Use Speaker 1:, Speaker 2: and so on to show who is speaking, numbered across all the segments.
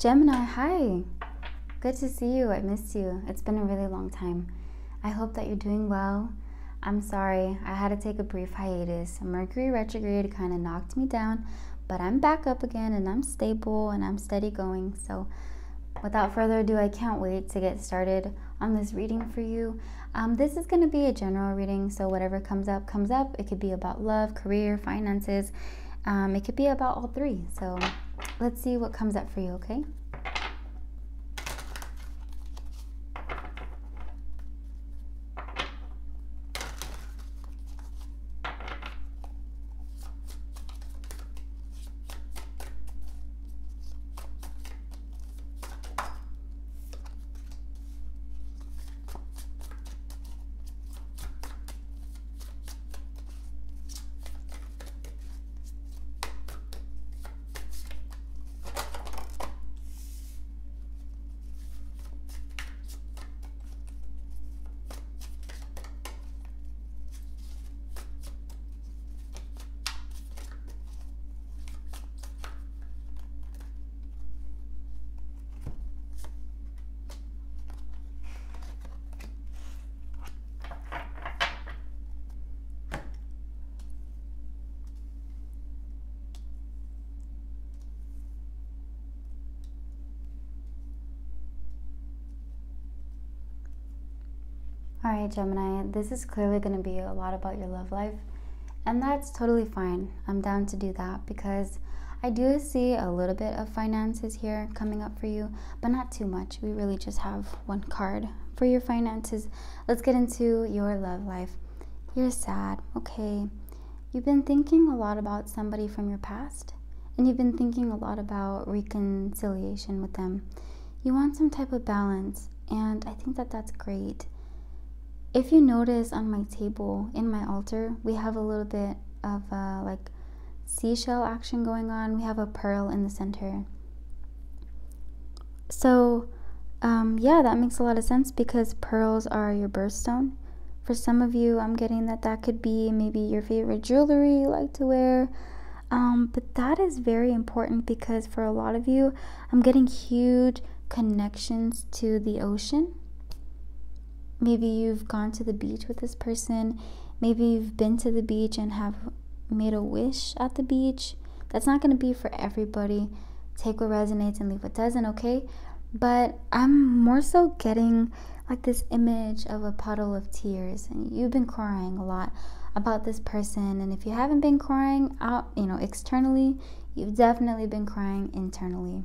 Speaker 1: Gemini, hi. Good to see you. I missed you. It's been a really long time. I hope that you're doing well. I'm sorry, I had to take a brief hiatus. Mercury retrograde kind of knocked me down, but I'm back up again and I'm stable and I'm steady going. So, without further ado, I can't wait to get started on this reading for you. Um, this is going to be a general reading, so whatever comes up, comes up. It could be about love, career, finances. Um, it could be about all three. So, let's see what comes up for you, okay? All right, Gemini, this is clearly going to be a lot about your love life, and that's totally fine. I'm down to do that because I do see a little bit of finances here coming up for you, but not too much. We really just have one card for your finances. Let's get into your love life. You're sad, okay. You've been thinking a lot about somebody from your past, and you've been thinking a lot about reconciliation with them. You want some type of balance, and I think that that's great. If you notice on my table in my altar, we have a little bit of uh, like seashell action going on. We have a pearl in the center. So, um, yeah, that makes a lot of sense because pearls are your birthstone. For some of you, I'm getting that that could be maybe your favorite jewelry you like to wear. Um, but that is very important because for a lot of you, I'm getting huge connections to the ocean maybe you've gone to the beach with this person. Maybe you've been to the beach and have made a wish at the beach. That's not going to be for everybody. Take what resonates and leave what doesn't okay? But i'm more so getting like this image of a puddle of tears and you've been crying a lot about this person and if you haven't been crying out you know externally you've definitely been crying internally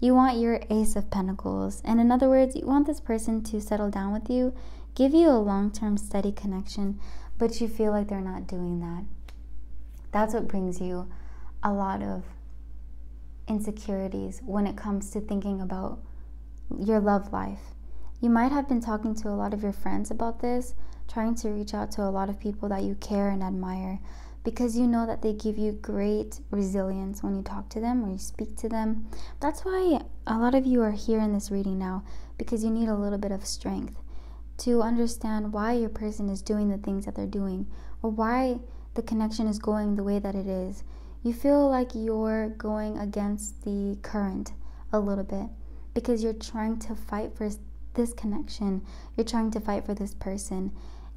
Speaker 1: you want your Ace of Pentacles. And in other words, you want this person to settle down with you, give you a long term steady connection, but you feel like they're not doing that. That's what brings you a lot of insecurities when it comes to thinking about your love life. You might have been talking to a lot of your friends about this, trying to reach out to a lot of people that you care and admire, because you know that they give you great resilience when you talk to them or you speak to them. That's why a lot of you are here in this reading now because you need a little bit of strength to understand why your person is doing the things that they're doing or why the connection is going the way that it is. You feel like you're going against the current a little bit because you're trying to fight for this connection, you're trying to fight for this person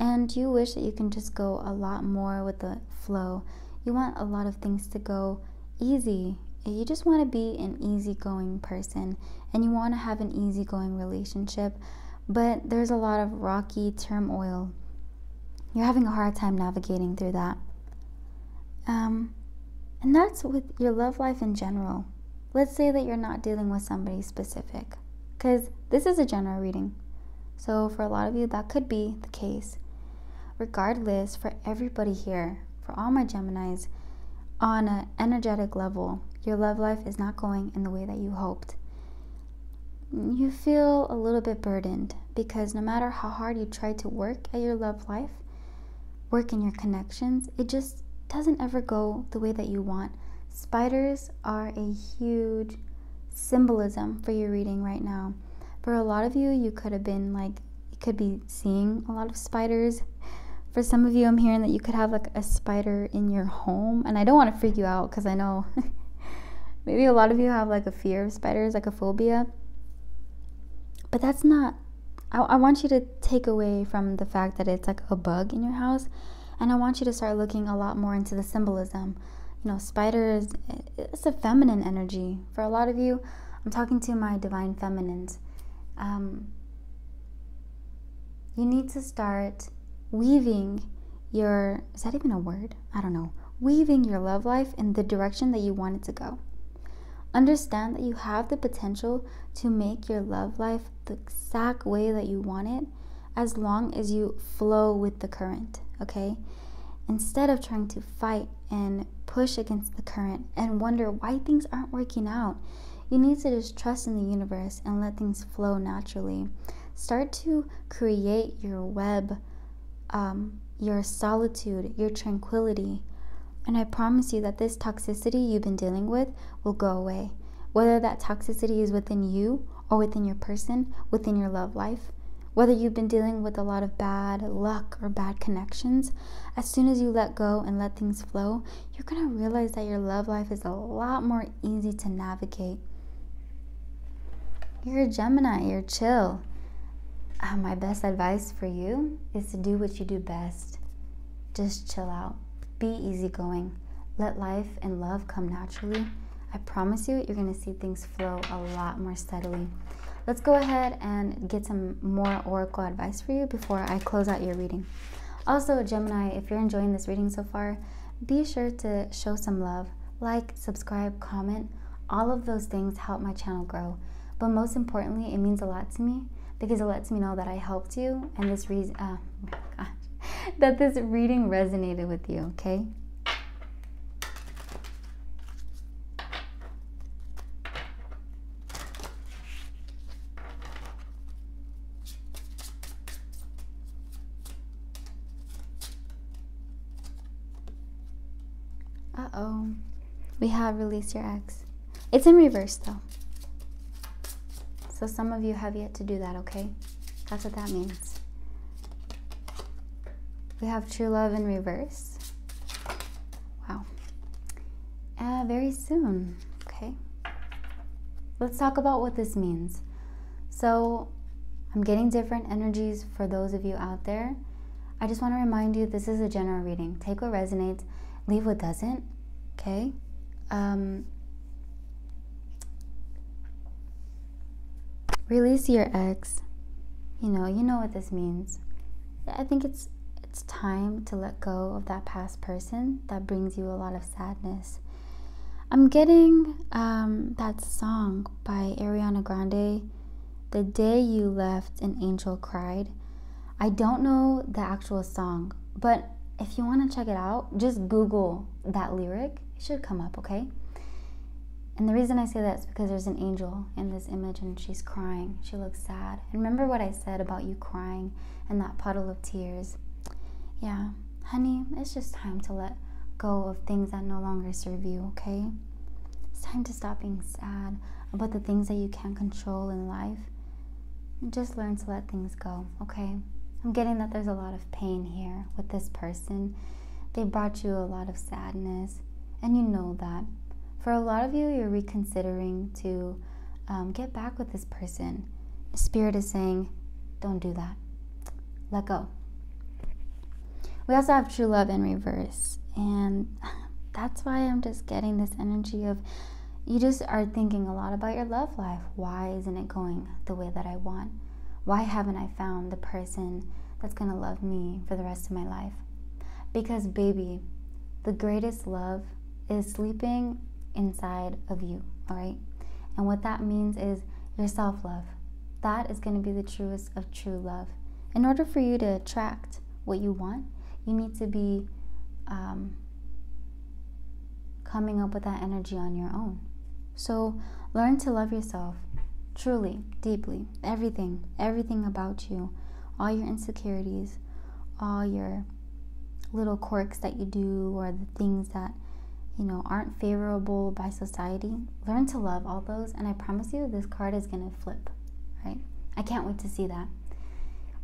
Speaker 1: and you wish that you can just go a lot more with the flow. You want a lot of things to go easy. You just want to be an easygoing person and you want to have an easygoing relationship, but there's a lot of rocky turmoil. You're having a hard time navigating through that. Um, and that's with your love life in general. Let's say that you're not dealing with somebody specific, because this is a general reading. So, for a lot of you, that could be the case regardless, for everybody here, for all my Geminis, on an energetic level, your love life is not going in the way that you hoped. You feel a little bit burdened because no matter how hard you try to work at your love life, work in your connections, it just doesn't ever go the way that you want. Spiders are a huge symbolism for your reading right now. For a lot of you, you could have been like, you could be seeing a lot of spiders for some of you, I'm hearing that you could have like a spider in your home. And I don't want to freak you out because I know maybe a lot of you have like a fear of spiders, like a phobia. But that's not, I, I want you to take away from the fact that it's like a bug in your house. And I want you to start looking a lot more into the symbolism. You know, spiders, it's a feminine energy. For a lot of you, I'm talking to my divine feminines. Um, you need to start weaving your, is that even a word? I don't know. Weaving your love life in the direction that you want it to go. Understand that you have the potential to make your love life the exact way that you want it as long as you flow with the current, okay? Instead of trying to fight and push against the current and wonder why things aren't working out, you need to just trust in the universe and let things flow naturally. Start to create your web, um, your solitude, your tranquility and I promise you that this toxicity you've been dealing with will go away. Whether that toxicity is within you or within your person, within your love life, whether you've been dealing with a lot of bad luck or bad connections, as soon as you let go and let things flow, you're going to realize that your love life is a lot more easy to navigate. You're a Gemini, you're chill. Uh, my best advice for you is to do what you do best. Just chill out. Be easygoing. Let life and love come naturally. I promise you, you're going to see things flow a lot more steadily. Let's go ahead and get some more oracle advice for you before I close out your reading. Also, Gemini, if you're enjoying this reading so far, be sure to show some love. Like, subscribe, comment. All of those things help my channel grow. But most importantly, it means a lot to me because it lets me know that I helped you and this reason. Uh, that this reading resonated with you, okay? Uh oh. We have released your ex. It's in reverse though. So some of you have yet to do that, okay? That's what that means. We have true love in reverse. Wow. Uh, very soon. Okay. Let's talk about what this means. So, I'm getting different energies for those of you out there. I just want to remind you this is a general reading. Take what resonates, leave what doesn't. Okay. Um, release your ex. You know, you know what this means. I think it's it's time to let go of that past person that brings you a lot of sadness. I'm getting um, that song by Ariana Grande, The Day You Left, An Angel Cried. I don't know the actual song, but if you want to check it out, just Google that lyric. It should come up, okay? And the reason I say that is because there's an angel in this image and she's crying. She looks sad. And remember what I said about you crying and that puddle of tears? yeah, honey, it's just time to let go of things that no longer serve you, okay? It's time to stop being sad about the things that you can't control in life. Just learn to let things go, okay? I'm getting that there's a lot of pain here with this person. They brought you a lot of sadness, and you know that. For a lot of you, you're reconsidering to um, get back with this person. Spirit is saying, don't do that. Let go. We also have true love in reverse. And that's why I'm just getting this energy of you just are thinking a lot about your love life. Why isn't it going the way that I want? Why haven't I found the person that's going to love me for the rest of my life? Because, baby, the greatest love is sleeping inside of you, all right? And what that means is your self love. That is going to be the truest of true love. In order for you to attract what you want, you need to be um, coming up with that energy on your own. So learn to love yourself truly, deeply. Everything, everything about you, all your insecurities, all your little quirks that you do, or the things that you know aren't favorable by society. Learn to love all those, and I promise you, this card is gonna flip. Right? I can't wait to see that.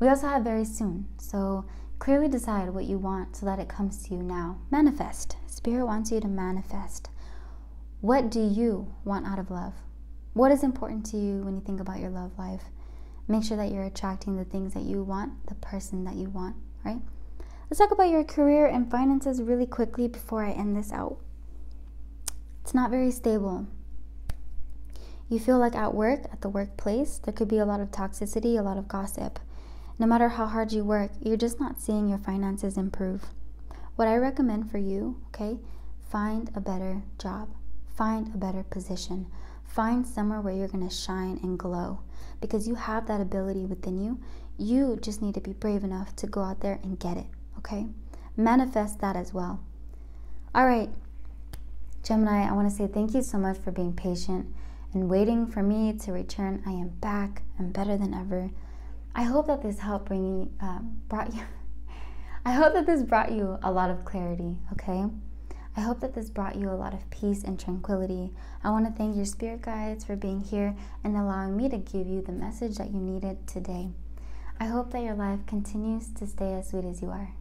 Speaker 1: We also have very soon, so Clearly decide what you want so that it comes to you now. Manifest. Spirit wants you to manifest What do you want out of love? What is important to you when you think about your love life? Make sure that you're attracting the things that you want, the person that you want, right? Let's talk about your career and finances really quickly before I end this out. It's not very stable. You feel like at work, at the workplace, there could be a lot of toxicity, a lot of gossip. No matter how hard you work, you're just not seeing your finances improve. What I recommend for you, okay, find a better job, find a better position, find somewhere where you're going to shine and glow because you have that ability within you. You just need to be brave enough to go out there and get it, okay? Manifest that as well. All right, Gemini, I want to say thank you so much for being patient and waiting for me to return. I am back. I'm better than ever. I hope that this helped bring uh, brought you. I hope that this brought you a lot of clarity. Okay. I hope that this brought you a lot of peace and tranquility. I want to thank your spirit guides for being here and allowing me to give you the message that you needed today. I hope that your life continues to stay as sweet as you are.